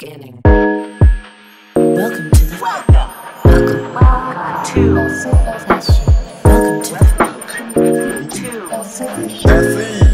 Scanning. Welcome to the. Welcome. Welcome. To. Welcome to the. Welcome to.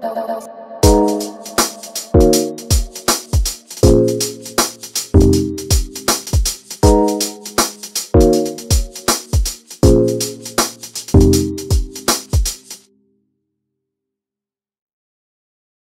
Don't,